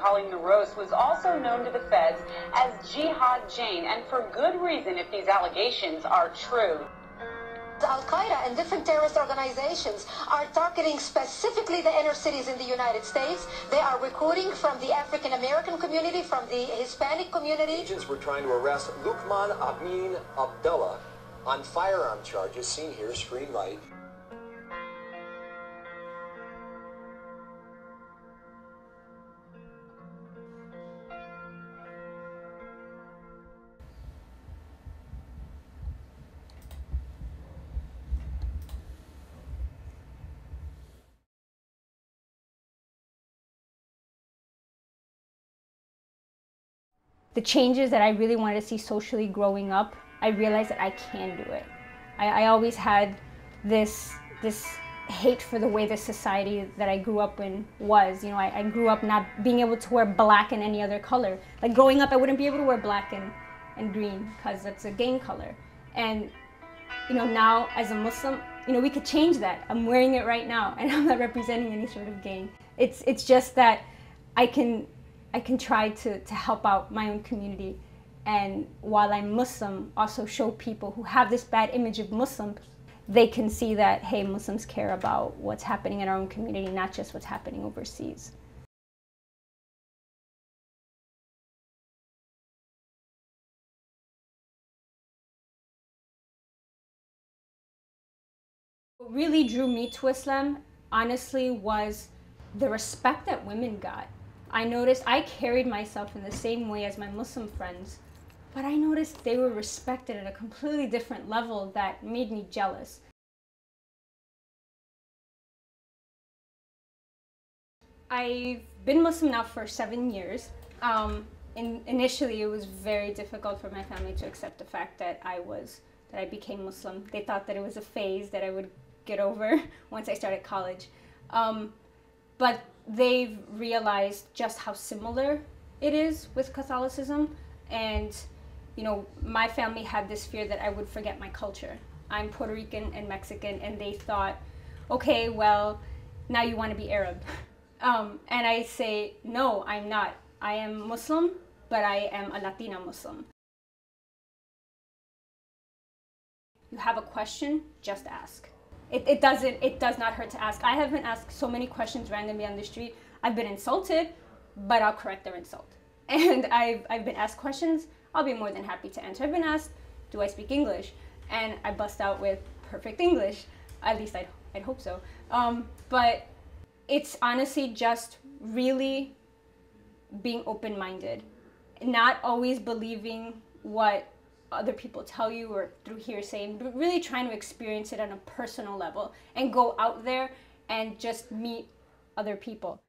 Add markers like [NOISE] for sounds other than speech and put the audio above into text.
Colleen LaRose was also known to the feds as Jihad Jane, and for good reason if these allegations are true. Al Qaeda and different terrorist organizations are targeting specifically the inner cities in the United States. They are recruiting from the African American community, from the Hispanic community. Agents were trying to arrest Lukman Amin Abdullah on firearm charges, seen here, screen right. The changes that I really wanted to see socially growing up, I realized that I can do it. I, I always had this this hate for the way the society that I grew up in was. You know, I, I grew up not being able to wear black and any other color. Like growing up, I wouldn't be able to wear black and, and green because that's a gang color. And you know, now as a Muslim, you know, we could change that. I'm wearing it right now, and [LAUGHS] I'm not representing any sort of gang. It's it's just that I can I can try to, to help out my own community. And while I'm Muslim, also show people who have this bad image of Muslims, they can see that, hey, Muslims care about what's happening in our own community, not just what's happening overseas. What really drew me to Islam, honestly, was the respect that women got. I noticed I carried myself in the same way as my Muslim friends, but I noticed they were respected at a completely different level that made me jealous. I've been Muslim now for seven years. Um, in, initially, it was very difficult for my family to accept the fact that I was that I became Muslim. They thought that it was a phase that I would get over [LAUGHS] once I started college. Um, but they've realized just how similar it is with Catholicism. And, you know, my family had this fear that I would forget my culture. I'm Puerto Rican and Mexican, and they thought, okay, well, now you want to be Arab. [LAUGHS] Um, and I say, no, I'm not. I am Muslim, but I am a Latina Muslim. You have a question, just ask it, it doesn't it does not hurt to ask. I have been asked so many questions randomly on the street. I've been insulted, but I'll correct their insult. [LAUGHS] And I've I've been asked questions. I'll be more than happy to answer. I've been asked, do I speak English? And I bust out with perfect English. At least I'd, I'd hope so. Um, but it's honestly just really being open minded, not always believing what other people tell you or through hearsay, but really trying to experience it on a personal level and go out there and just meet other people.